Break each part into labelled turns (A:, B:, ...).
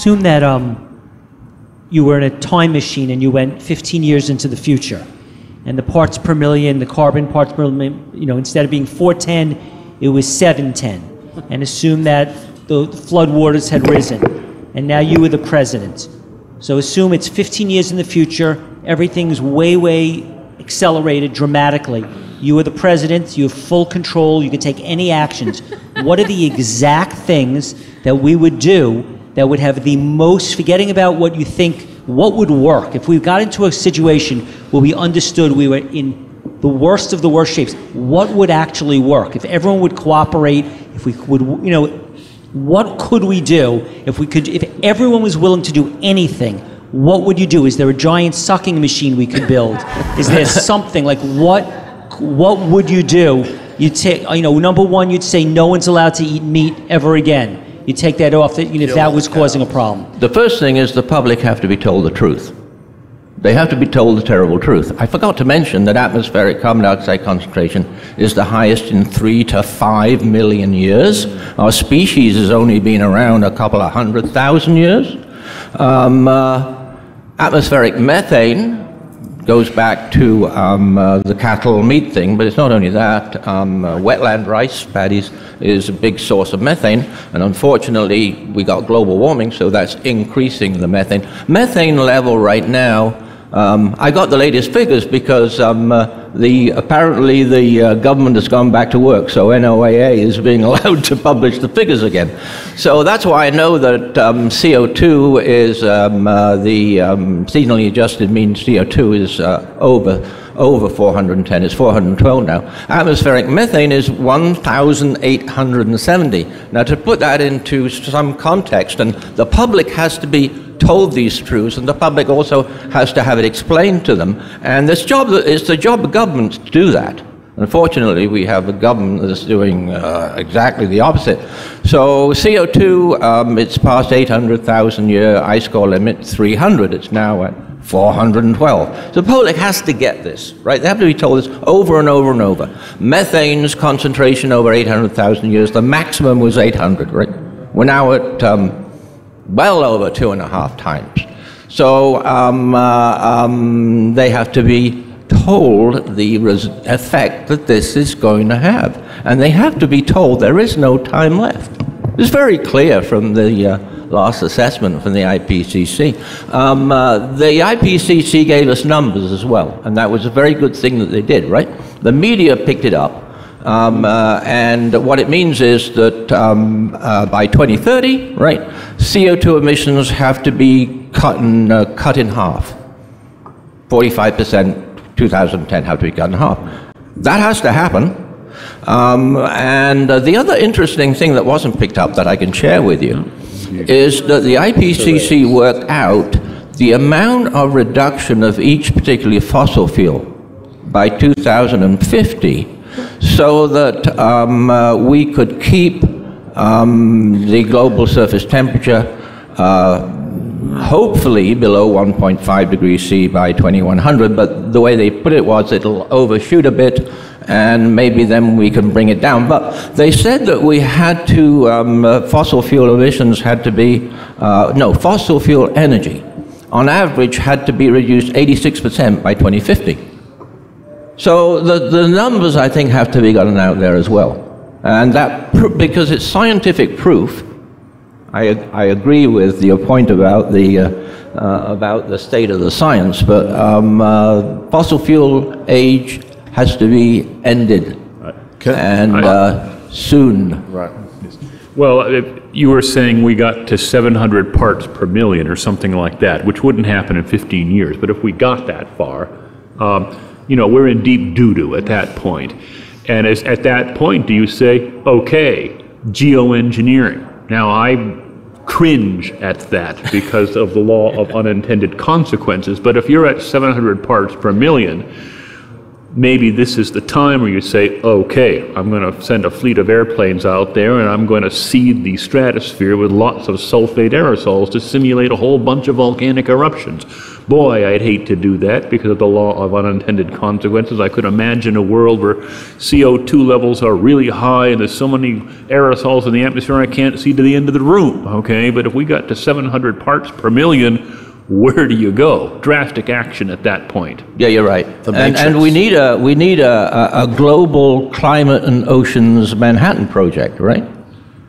A: assume that um, you were in a time machine and you went 15 years into the future, and the parts per million, the carbon parts per million, you know, instead of being 410, it was 710. And assume that the flood waters had risen, and now you were the president. So assume it's 15 years in the future, everything's way, way accelerated dramatically. You are the president, you have full control, you can take any actions. what are the exact things that we would do that would have the most, forgetting about what you think, what would work? If we got into a situation where we understood we were in the worst of the worst shapes, what would actually work? If everyone would cooperate, if we would, you know, what could we do if we could, if everyone was willing to do anything? What would you do? Is there a giant sucking machine we could build? Is there something like what? What would you do? You'd take, you know, number one, you'd say no one's allowed to eat meat ever again. You take that off that you know, if that was causing a problem.
B: The first thing is the public have to be told the truth. They have to be told the terrible truth. I forgot to mention that atmospheric carbon dioxide concentration is the highest in three to five million years. Our species has only been around a couple of hundred thousand years. Um, uh, atmospheric methane goes back to um, uh, the cattle meat thing, but it's not only that. Um, uh, wetland rice paddies is a big source of methane, and unfortunately, we got global warming, so that's increasing the methane. Methane level right now um, I got the latest figures because um, uh, the, apparently the uh, government has gone back to work, so NOAA is being allowed to publish the figures again. So that's why I know that um, CO2 is um, uh, the um, seasonally adjusted mean CO2 is uh, over over 410. It's 412 now. Atmospheric methane is 1,870. Now, to put that into some context, and the public has to be told these truths, and the public also has to have it explained to them. And this job is the job of government to do that. Unfortunately, we have a government that's doing uh, exactly the opposite. So CO2, um, it's past 800,000 year ice core limit, 300. It's now at 412. So the public has to get this, right? They have to be told this over and over and over. Methane's concentration over 800,000 years, the maximum was 800, right? We're now at um, well over two and a half times. So um, uh, um, they have to be told the effect that this is going to have. And they have to be told there is no time left. It's very clear from the uh, last assessment from the IPCC. Um, uh, the IPCC gave us numbers as well, and that was a very good thing that they did, right? The media picked it up. Um, uh, and what it means is that um, uh, by 2030, right, CO2 emissions have to be cut in, uh, cut in half. 45% 2010 have to be cut in half. That has to happen. Um, and uh, the other interesting thing that wasn't picked up that I can share with you is that the IPCC worked out the amount of reduction of each particular fossil fuel by 2050 so that um, uh, we could keep um, the global surface temperature uh, hopefully below 1.5 degrees C by 2100, but the way they put it was it'll overshoot a bit and maybe then we can bring it down. But they said that we had to, um, uh, fossil fuel emissions had to be, uh, no, fossil fuel energy on average had to be reduced 86% by 2050. So the, the numbers, I think, have to be gotten out there as well. And that, because it's scientific proof, I, I agree with your point about the, uh, uh, about the state of the science, but um, uh, fossil fuel age has to be ended. Right. and uh, soon.
C: Right. Well, you were saying we got to 700 parts per million or something like that, which wouldn't happen in 15 years. But if we got that far, um, you know, we're in deep doo-doo at that point. And as, at that point, do you say, okay, geoengineering? Now, I cringe at that because of the law of unintended consequences. But if you're at 700 parts per million, maybe this is the time where you say, okay, I'm going to send a fleet of airplanes out there and I'm going to seed the stratosphere with lots of sulfate aerosols to simulate a whole bunch of volcanic eruptions. Boy, I'd hate to do that because of the law of unintended consequences. I could imagine a world where CO2 levels are really high and there's so many aerosols in the atmosphere I can't see to the end of the room, okay? But if we got to 700 parts per million, where do you go? Drastic action at that point.
B: Yeah, you're right. And, and, we need a we need a, a, a, global climate and oceans Manhattan project, right?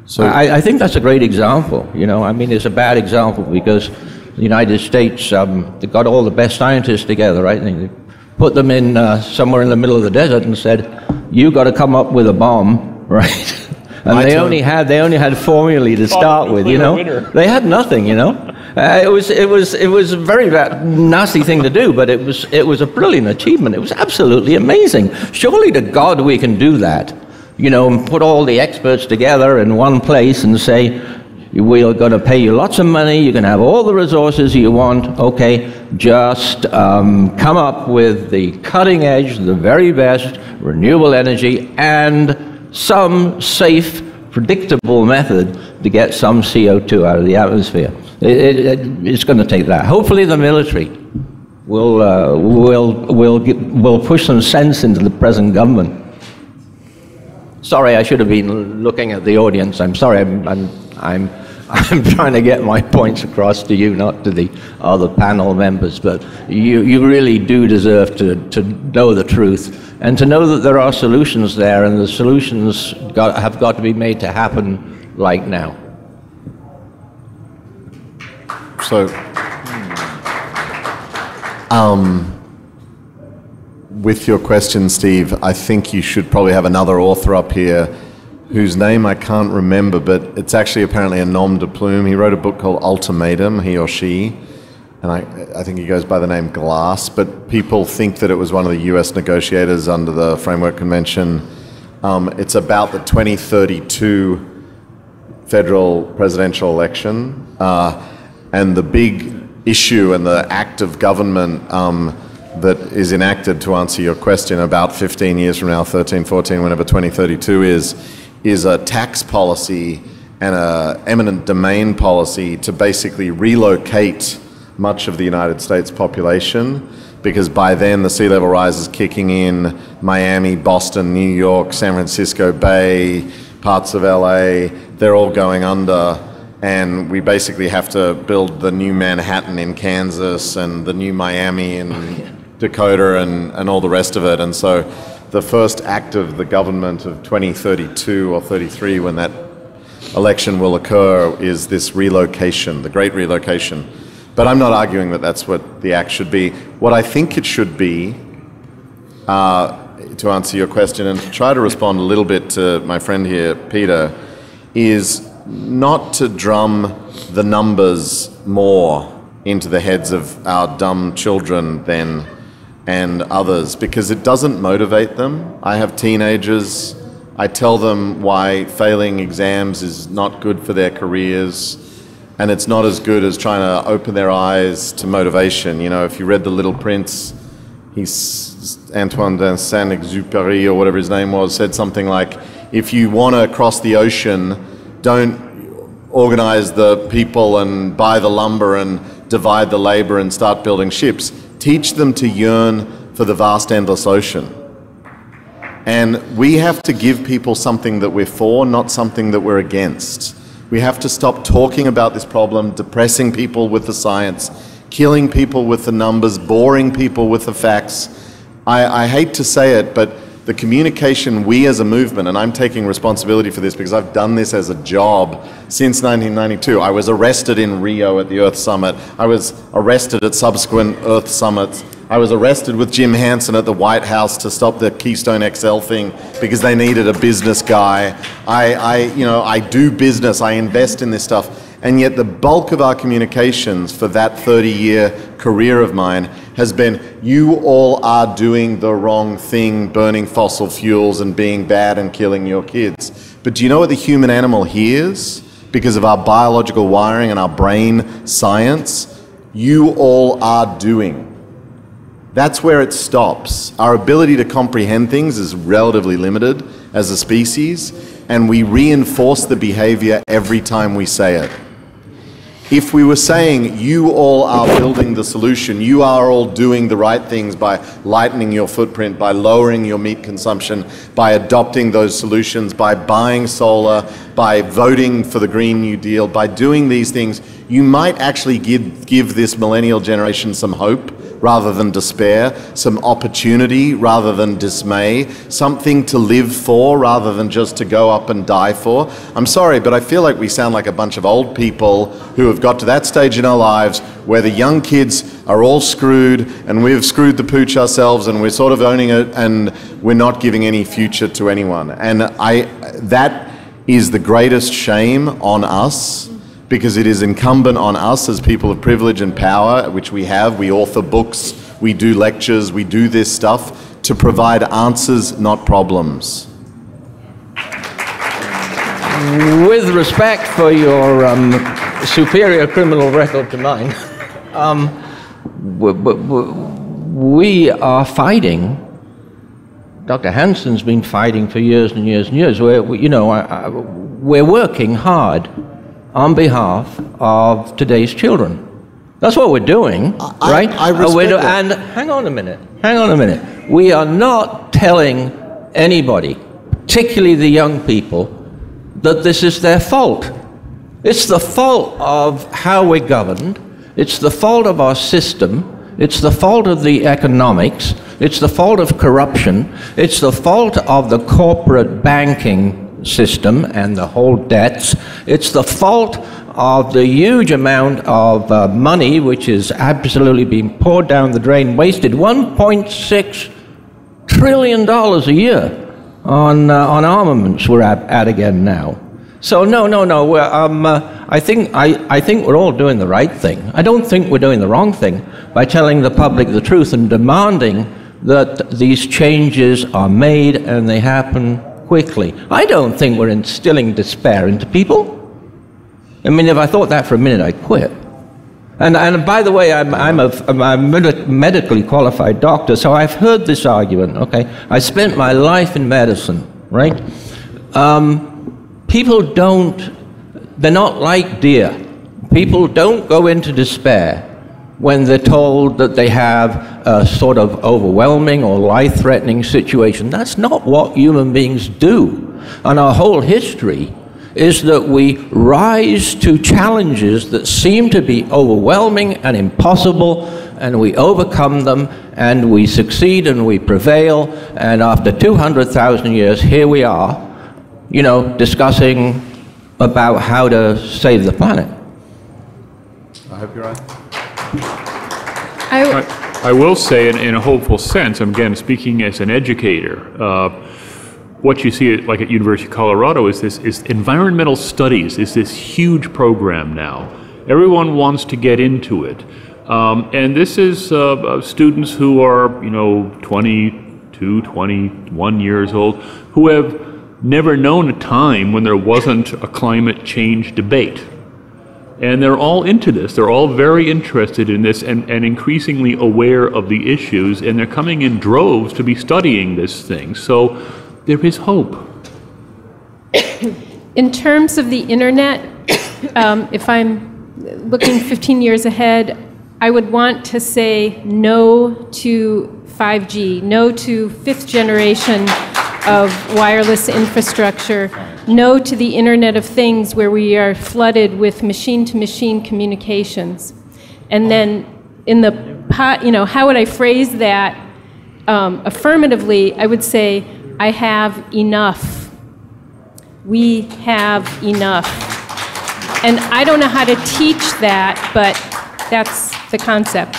B: So I, I, think that's a great example. You know, I mean, it's a bad example because the United States um, they got all the best scientists together, right? And they put them in uh, somewhere in the middle of the desert and said, "You got to come up with a bomb, right?" And they only had they only had formulae to start with. You know, they had nothing. You know. Uh, it was it was it was a very nasty thing to do, but it was it was a brilliant achievement. It was absolutely amazing. Surely to God we can do that, you know, and put all the experts together in one place and say, we're going to pay you lots of money. You can have all the resources you want. Okay, just um, come up with the cutting edge, the very best renewable energy, and some safe, predictable method to get some CO2 out of the atmosphere. It, it, it's going to take that. Hopefully, the military will, uh, will, will, will push some sense into the present government. Sorry, I should have been looking at the audience. I'm sorry. I'm, I'm, I'm, I'm trying to get my points across to you, not to the other panel members. But you, you really do deserve to, to know the truth and to know that there are solutions there, and the solutions got, have got to be made to happen like now.
D: So, um, with your question, Steve, I think you should probably have another author up here whose name I can't remember, but it's actually apparently a nom de plume. He wrote a book called Ultimatum, he or she, and I, I think he goes by the name Glass, but people think that it was one of the US negotiators under the Framework Convention. Um, it's about the 2032 federal presidential election. Uh, and the big issue and the act of government um, that is enacted to answer your question about 15 years from now, 13, 14, whenever 2032 is, is a tax policy and a eminent domain policy to basically relocate much of the United States population because by then the sea level rise is kicking in Miami, Boston, New York, San Francisco Bay, parts of LA, they're all going under and we basically have to build the new Manhattan in Kansas and the new Miami in oh, Dakota and, and all the rest of it. And so the first act of the government of 2032 or 33 when that election will occur is this relocation, the great relocation. But I'm not arguing that that's what the act should be. What I think it should be, uh, to answer your question and to try to respond a little bit to my friend here, Peter, is not to drum the numbers more into the heads of our dumb children then and others because it doesn't motivate them. I have teenagers. I tell them why failing exams is not good for their careers and it's not as good as trying to open their eyes to motivation. You know, if you read The Little Prince, he's Antoine de Saint-Exupéry or whatever his name was said something like if you want to cross the ocean don't organize the people and buy the lumber and divide the labor and start building ships. Teach them to yearn for the vast endless ocean. And we have to give people something that we're for, not something that we're against. We have to stop talking about this problem, depressing people with the science, killing people with the numbers, boring people with the facts. I, I hate to say it, but the communication we as a movement, and I'm taking responsibility for this because I've done this as a job since 1992. I was arrested in Rio at the Earth Summit. I was arrested at subsequent Earth Summits. I was arrested with Jim Hansen at the White House to stop the Keystone XL thing because they needed a business guy. I, I you know, I do business. I invest in this stuff. And yet, the bulk of our communications for that 30 year career of mine has been you all are doing the wrong thing, burning fossil fuels and being bad and killing your kids. But do you know what the human animal hears? Because of our biological wiring and our brain science, you all are doing. That's where it stops. Our ability to comprehend things is relatively limited as a species, and we reinforce the behavior every time we say it. If we were saying, you all are building the solution, you are all doing the right things by lightening your footprint, by lowering your meat consumption, by adopting those solutions, by buying solar, by voting for the Green New Deal, by doing these things, you might actually give, give this millennial generation some hope rather than despair, some opportunity rather than dismay, something to live for rather than just to go up and die for. I'm sorry, but I feel like we sound like a bunch of old people who have got to that stage in our lives where the young kids are all screwed and we've screwed the pooch ourselves and we're sort of owning it and we're not giving any future to anyone. And I that is the greatest shame on us because it is incumbent on us as people of privilege and power, which we have. We author books, we do lectures, we do this stuff to provide answers, not problems.
B: With respect for your um, superior criminal record to mine, um, we are fighting. Dr. Hansen's been fighting for years and years and years. We're, you know, we're working hard on behalf of today's children. That's what we're doing,
D: I,
B: right?
D: I, I respect
B: do,
D: that.
B: And hang on a minute. Hang on a minute. We are not telling anybody, particularly the young people, that this is their fault. It's the fault of how we're governed. It's the fault of our system. It's the fault of the economics. It's the fault of corruption. It's the fault of the corporate banking system and the whole debts. It's the fault of the huge amount of uh, money which is absolutely being poured down the drain, wasted $1.6 trillion a year on, uh, on armaments we're at, at again now. So no, no, no. Um, uh, I think I, I think we're all doing the right thing. I don't think we're doing the wrong thing by telling the public the truth and demanding that these changes are made and they happen quickly. I don't think we're instilling despair into people. I mean, if I thought that for a minute, I'd quit. And, and by the way, I'm, I'm, a, I'm a medically qualified doctor, so I've heard this argument, okay? I spent my life in medicine, right? Um, people don't, they're not like deer. People don't go into despair when they're told that they have a sort of overwhelming or life threatening situation. That's not what human beings do. And our whole history is that we rise to challenges that seem to be overwhelming and impossible, and we overcome them, and we succeed and we prevail. And after 200,000 years, here we are, you know, discussing about how to save the planet.
D: I hope you're right.
C: I, I will say, in, in a hopeful sense, I'm again speaking as an educator, uh, what you see at, like at University of Colorado is this is environmental studies is this huge program now. Everyone wants to get into it, um, and this is uh, uh students who are you know 22, 21 years old who have never known a time when there wasn't a climate change debate. And they're all into this. They're all very interested in this and, and increasingly aware of the issues, and they're coming in droves to be studying this thing. So there is hope.
E: In terms of the internet, um, if I'm looking 15 years ahead, I would want to say no to 5G, no to fifth generation of wireless infrastructure, no to the Internet of Things where we are flooded with machine to machine communications. And then in the, you know, how would I phrase that um, affirmatively? I would say, I have enough. We have enough. And I don't know how to teach that, but that's the concept.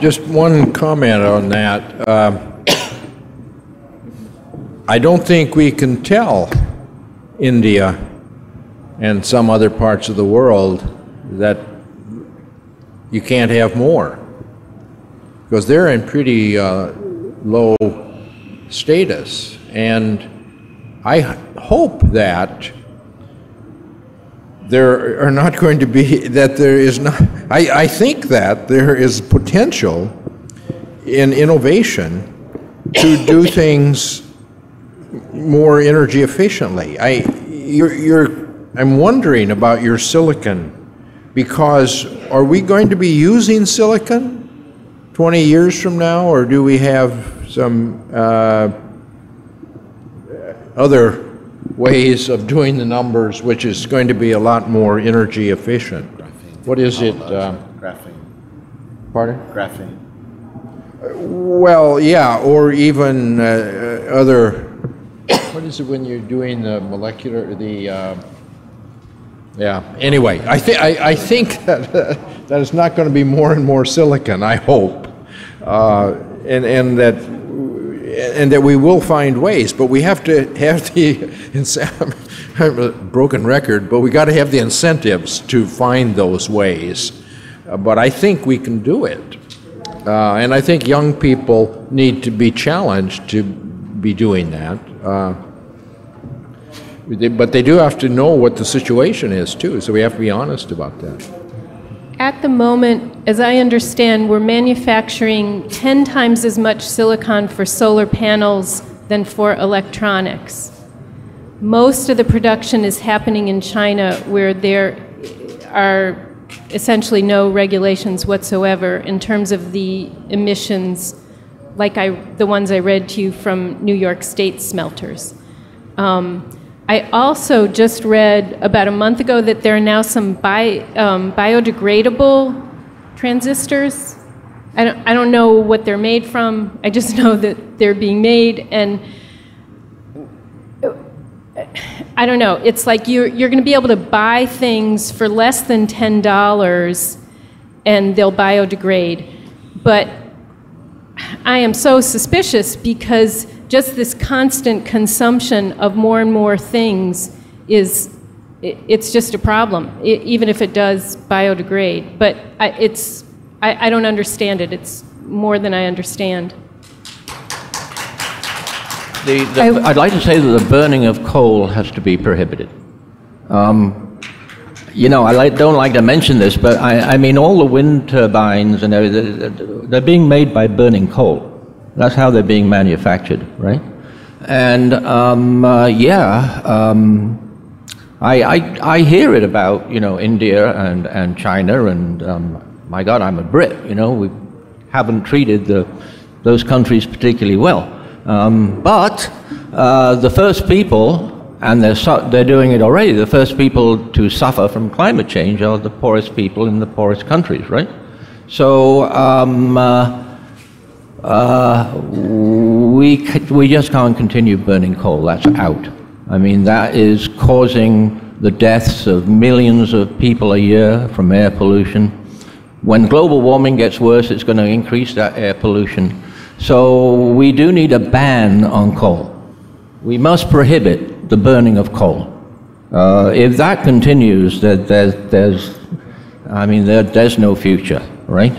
F: Just one comment on that. Um, I don't think we can tell India and some other parts of the world that you can't have more because they're in pretty uh, low status. And I hope that there are not going to be, that there is not I, I think that there is potential in innovation to do things more energy efficiently. I, you're, you're, I'm wondering about your silicon because are we going to be using silicon 20 years from now, or do we have some uh, other ways of doing the numbers, which is going to be a lot more energy efficient? What is it? Uh,
D: Graphene.
F: pardon?
D: Graphene.
F: Well, yeah, or even uh, uh, other, what is it when you're doing the molecular, the, uh, yeah, anyway, I thi, I, think that, that it's not going to be more and more silicon, I hope. Uh, And, and that, and that we will find ways, but we have to have the, I'm broken record, but we got to have the incentives to find those ways. Uh, But I think we can do it. Uh, and I think young people need to be challenged to be doing that. Uh, they- but they do have to know what the situation is, too, so we have to be honest about that.
E: At the moment, as I understand, we're manufacturing 10 times as much silicon for solar panels than for electronics. Most of the production is happening in China where there are essentially no regulations whatsoever in terms of the emissions, like I, the ones I read to you from New York State smelters. Um, I also just read about a month ago that there are now some bi, um, biodegradable transistors. I don't, I don't know what they're made from. I just know that they're being made, and I don't know. It's like you're, you're going to be able to buy things for less than $10 and they'll biodegrade. But I am so suspicious because just this constant consumption of more and more things is, i- it's just a problem, e- even if it does biodegrade. But I, it's, I, I don't understand it. It's more than I understand.
B: The, the, I'd like to say that the burning of coal has to be prohibited. Um, you know, I don't like to mention this, but I, I mean, all the wind turbines and everything, they're being made by burning coal. That's how they're being manufactured, right? And um, uh, yeah, um, I, I, I hear it about, you know, India and, and China, and um, my God, I'm a Brit, you know, we haven't treated the, those countries particularly well. Um, but uh, the first people, and they're, su- they're doing it already, the first people to suffer from climate change are the poorest people in the poorest countries, right? So um, uh, uh, we, c- we just can't continue burning coal. That's out. I mean, that is causing the deaths of millions of people a year from air pollution. When global warming gets worse, it's going to increase that air pollution. So we do need a ban on coal. We must prohibit the burning of coal. Uh, if that continues, there, there, there's, I mean, there, there's no future, right?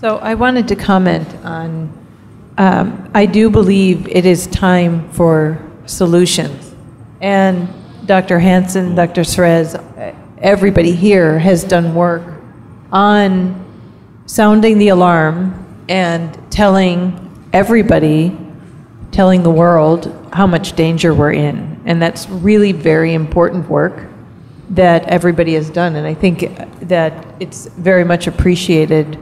G: So I wanted to comment on, um, I do believe it is time for solutions. And Dr. Hansen, Dr. Serreze, everybody here has done work on sounding the alarm and telling everybody, telling the world how much danger we're in. And that's really very important work that everybody has done. And I think that it's very much appreciated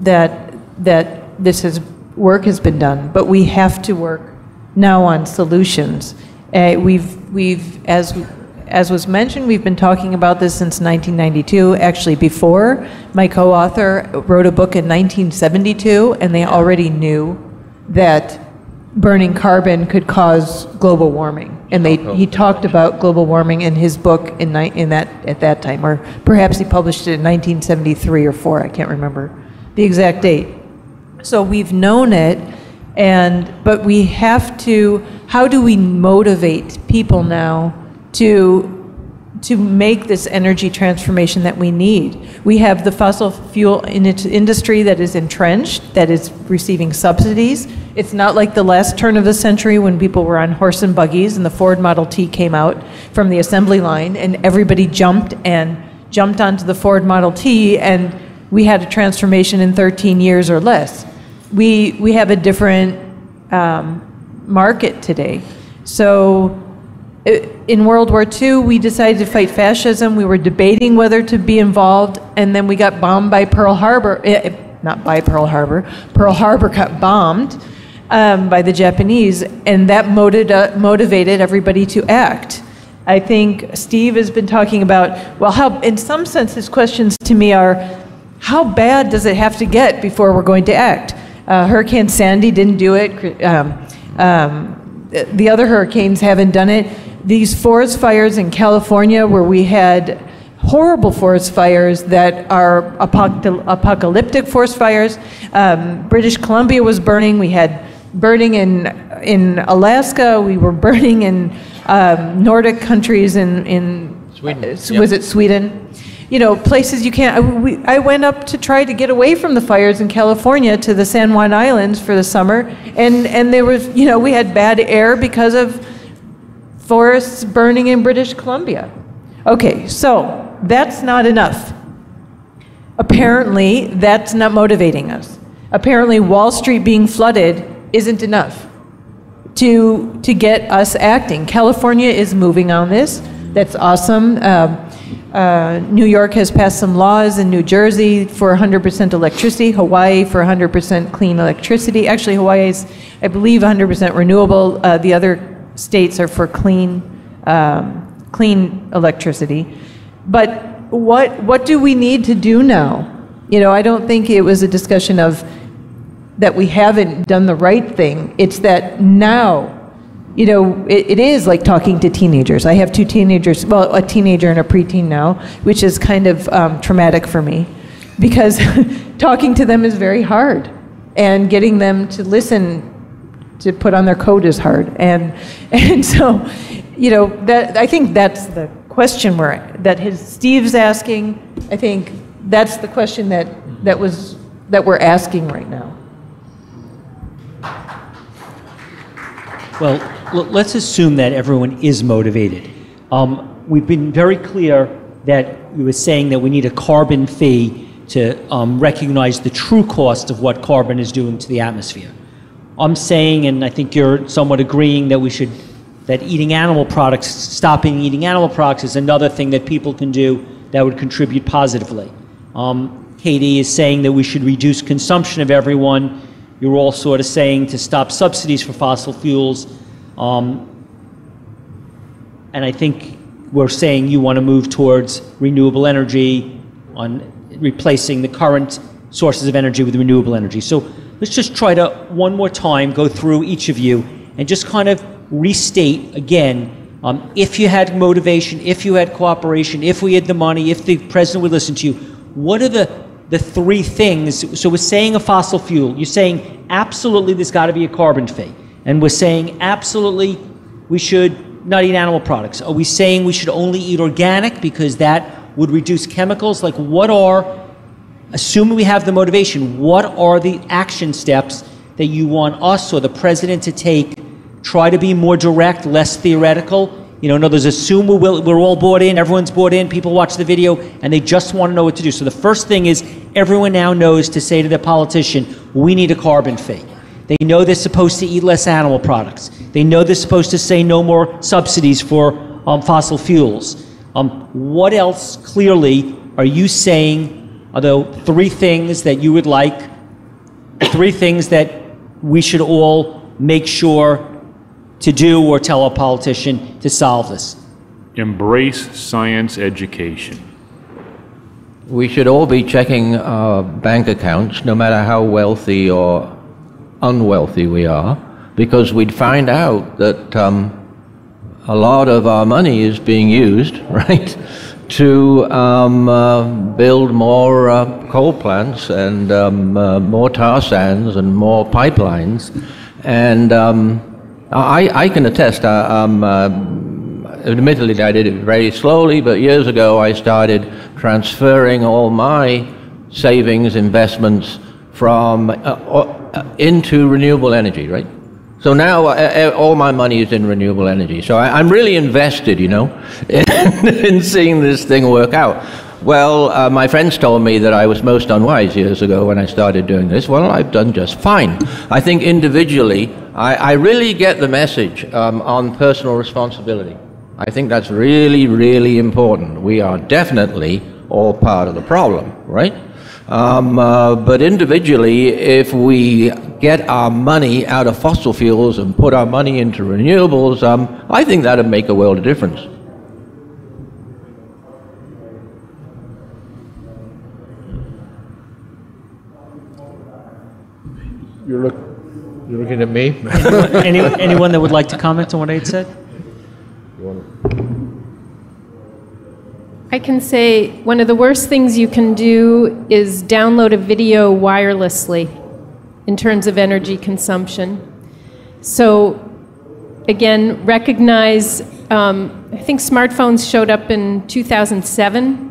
G: that, that this has, work has been done, but we have to work now on solutions. Uh, We've, we've, as, as was mentioned, we've been talking about this since 1992, actually before. My co-author wrote a book in 1972, and they already knew that burning carbon could cause global warming. And they, he talked about global warming in his book in, ni- in that, at that time, or perhaps he published it in 1973 or 4, I can't remember the exact date. So we've known it, and, but we have to, how do we motivate people now to, to make this energy transformation that we need? We have the fossil fuel in industry that is entrenched, that is receiving subsidies. It's not like the last turn of the century when people were on horse and buggies and the Ford Model T came out from the assembly line and everybody jumped and jumped onto the Ford Model T and we had a transformation in 13 years or less. We, we have a different um, market today. So in World War II, we decided to fight fascism. We were debating whether to be involved, and then we got bombed by Pearl Harbor. eh, eh, Not by Pearl Harbor. Pearl Harbor got bombed um, by the Japanese, and that motivated, uh, motivated everybody to act. I think Steve has been talking about, well, how, in some sense, his questions to me are, how bad does it have to get before we're going to act? Uh, Hurricane Sandy didn't do it. Um, um, the other hurricanes haven't done it. These forest fires in California, where we had horrible forest fires that are apocalyptic forest fires. Um, British Columbia was burning. We had burning in in Alaska. We were burning in um, Nordic countries in in
B: Sweden,
G: uh,
B: yep.
G: was it Sweden? You know, places you can't. I, we, I went up to try to get away from the fires in California to the San Juan Islands for the summer, and and there was, you know, we had bad air because of forests burning in British Columbia. Okay, so that's not enough. Apparently, that's not motivating us. Apparently, Wall Street being flooded isn't enough to, to get us acting. California is moving on this. That's awesome. Um, uh, New York has passed some laws in New Jersey for 100% electricity, Hawaii for 100% clean electricity. Actually, Hawaii is, I believe, 100% renewable. Uh, the other states are for clean, um, clean electricity. But what, what do we need to do now? You know, I don't think it was a discussion of that we haven't done the right thing. It's that now, you know, it, it is like talking to teenagers. I have two teenagers, well, a teenager and a preteen now, which is kind of um, traumatic for me because talking to them is very hard and getting them to listen to put on their coat is hard. And, and so, you know, that, I think that's the question where, that his, Steve's asking. I think that's the question that, that was, that we're asking right now.
A: Well, let's assume that everyone is motivated. Um, We've been very clear that you were saying that we need a carbon fee to um, recognize the true cost of what carbon is doing to the atmosphere. I'm saying, and I think you're somewhat agreeing, that we should, that eating animal products, stopping eating animal products is another thing that people can do that would contribute positively. Um, Katie is saying that we should reduce consumption of everyone. You're all sort of saying to stop subsidies for fossil fuels. Um, and I think we're saying you want to move towards renewable energy on replacing the current sources of energy with renewable energy. So let's just try to, one more time, go through each of you and just kind of restate again um, if you had motivation, if you had cooperation, if we had the money, if the president would listen to you, what are the, the three things? So we're saying a fossil fuel. You're saying absolutely there's got to be a carbon fee. And we're saying absolutely we should not eat animal products? Are we saying we should only eat organic because that would reduce chemicals? Like, what are, assuming we have the motivation, what are the action steps that you want us or the president to take? Try to be more direct, less theoretical. You know, in other words, assume we're, we're all bought in, everyone's bought in, people watch the video, and they just want to know what to do. So the first thing is everyone now knows to say to the politician, we need a carbon fee. They know they're supposed to eat less animal products. They know they're supposed to say no more subsidies for um, fossil fuels. Um, what else clearly are you saying are the three things that you would like, three things that we should all make sure to do or tell a politician to solve this?
C: Embrace science education.
B: We should all be checking our bank accounts, no matter how wealthy or unwealthy we are, because we'd find out that um, a lot of our money is being used, right, to um, uh, build more uh, coal plants and um, uh, more tar sands and more pipelines. And um, I, I can attest, uh, um, uh, admittedly, I did it very slowly, but years ago I started transferring all my savings, investments from uh, into renewable energy, right? So now uh, uh, all my money is in renewable energy. So I, I'm really invested, you know, in, in seeing this thing work out. Well, uh, my friends told me that I was most unwise years ago when I started doing this. Well, I've done just fine. I think individually, I, I really get the message um, on personal responsibility. I think that's really, really important. We are definitely all part of the problem, right? Um, uh, but individually, if we get our money out of fossil fuels and put our money into renewables, um, I think that'd make a world of difference.
F: You're, look, you're looking at me?
A: Any, anyone that would like to comment on what I had said?
E: I can say one of the worst things you can do is download a video wirelessly in terms of energy consumption. So, again, recognize, um, I think smartphones showed up in 2007.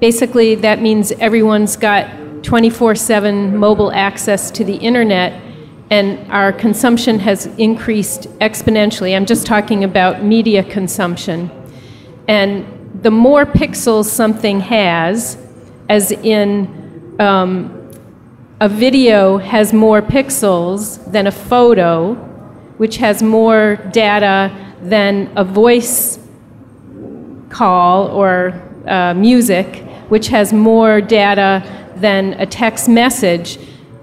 E: Basically, that means everyone's got 24 7 mobile access to the internet, and our consumption has increased exponentially. I'm just talking about media consumption. And the more pixels something has, as in um, a video has more pixels than a photo, which has more data than a voice call or uh, music, which has more data than a text message.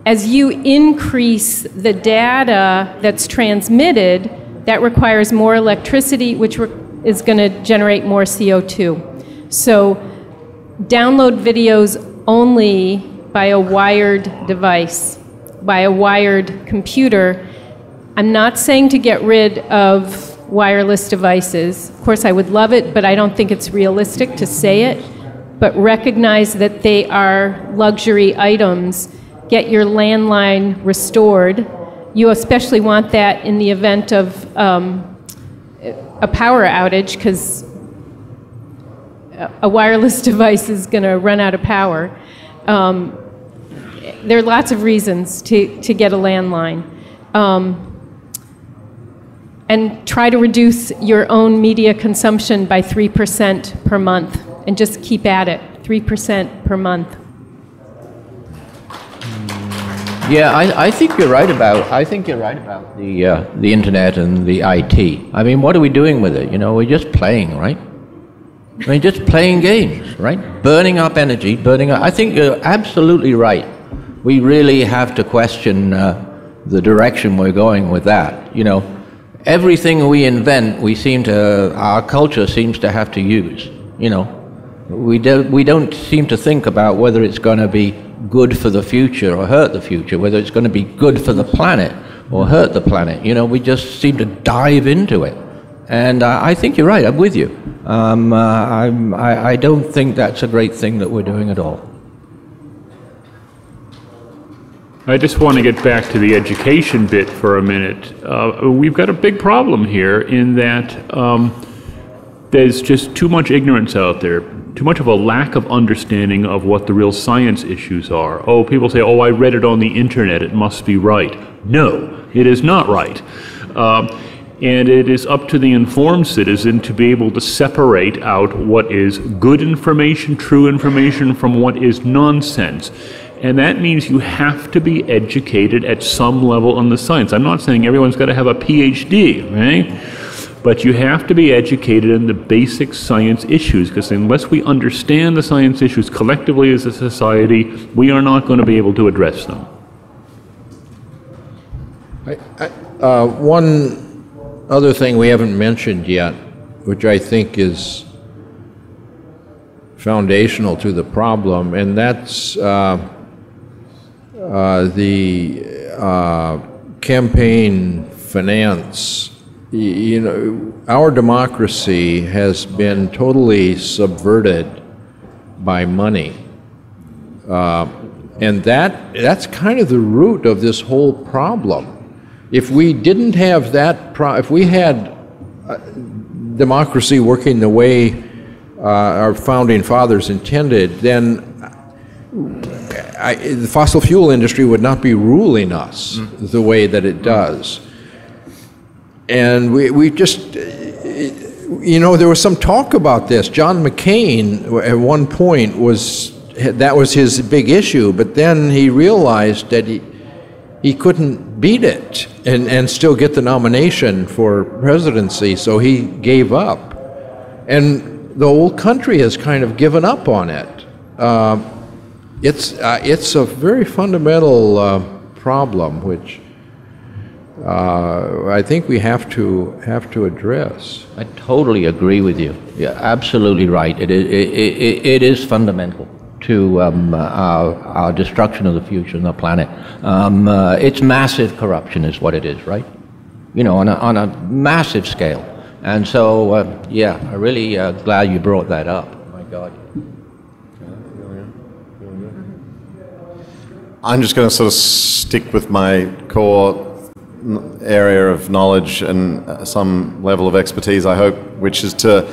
E: As you increase the data that's transmitted, that requires more electricity, which re- is going to generate more CO2. So, download videos only by a wired device, by a wired computer. I'm not saying to get rid of wireless devices. Of course, I would love it, but I don't think it's realistic to say it. But recognize that they are luxury items. Get your landline restored. You especially want that in the event of um, a power outage because a wireless device is going to run out of power. Um, there are lots of reasons to, to get a landline. Um, and try to reduce your own media consumption by 3% per month and just keep at it 3% per month.
B: Yeah, I, I think you're right about I think you're right about the uh, the internet and the IT. I mean, what are we doing with it? You know, we're just playing, right? I mean, just playing games, right? Burning up energy, burning up. I think you're absolutely right. We really have to question uh, the direction we're going with that. You know, everything we invent, we seem to our culture seems to have to use. You know, we don't we don't seem to think about whether it's going to be good for the future or hurt the future, whether it's going to be good for the planet or hurt the planet. You know, we just seem to dive into it. And I think you're right, I'm with you. Um, uh, I'm, I, I don't think that's a great thing that we're doing at all.
C: I just want to get back to the education bit for a minute. Uh, we've got a big problem here in that um, there's just too much ignorance out there, too much of a lack of understanding of what the real science issues are. Oh, people say, oh, I read it on the internet, it must be right. No, it is not right. Um, and it is up to the informed citizen to be able to separate out what is good information, true information, from what is nonsense. And that means you have to be educated at some level on the science. I'm not saying everyone's got to have a PhD, right? But you have to be educated in the basic science issues because unless we understand the science issues collectively as a society, we are not going to be able to address them.
F: I, I, uh, one other thing we haven't mentioned yet, which I think is foundational to the problem, and that's uh, uh, the uh, campaign finance you know, our democracy has been totally subverted by money. Uh, and that, that's kind of the root of this whole problem. If we didn't have that, pro- if we had uh, democracy working the way uh, our founding fathers intended, then I, the fossil fuel industry would not be ruling us mm-hmm. the way that it does and we, we just you know, there was some talk about this. John McCain, at one point, was that was his big issue, but then he realized that he he couldn't beat it and, and still get the nomination for presidency, so he gave up. And the whole country has kind of given up on it. Uh, it's, uh, it's a very fundamental uh, problem, which uh, I think we have to, have to address.
B: I totally agree with you. You're absolutely right. It is, it, it, it is fundamental to um, our, our, destruction of the future and the planet. Um, uh, it's massive corruption, is what it is, right? You know, on a, on a massive scale. And so, uh, yeah, I'm really uh, glad you brought that up. My God.
D: I'm just going to sort of stick with my core area of knowledge and uh, some level of expertise, I hope, which is to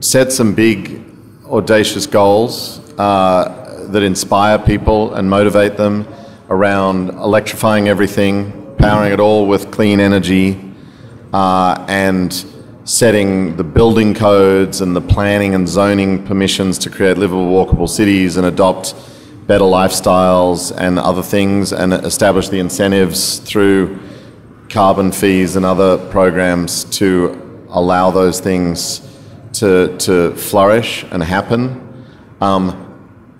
D: set some big, audacious goals uh, that inspire people and motivate them around electrifying everything, powering it all with clean energy, uh, and setting the building codes and the planning and zoning permissions to create livable, walkable cities and adopt better lifestyles and other things and establish the incentives through carbon fees and other programs to allow those things to, to flourish and happen. Um,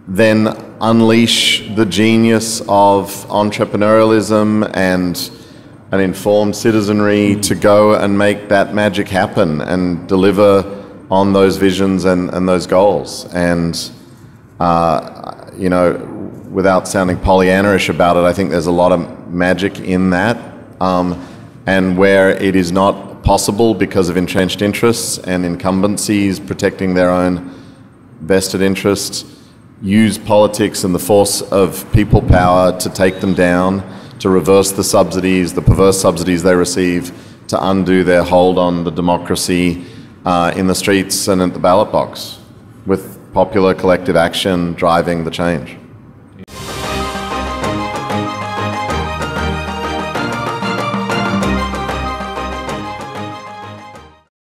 D: then unleash the genius of entrepreneurialism and an informed citizenry to go and make that magic happen and deliver on those visions and, and those goals. And, uh, you know, without sounding Pollyanna-ish about it, I think there's a lot of magic in that. Um, and where it is not possible because of entrenched interests and incumbencies protecting their own vested interests, use politics and the force of people power to take them down, to reverse the subsidies, the perverse subsidies they receive, to undo their hold on the democracy uh, in the streets and at the ballot box, with popular collective action driving the change.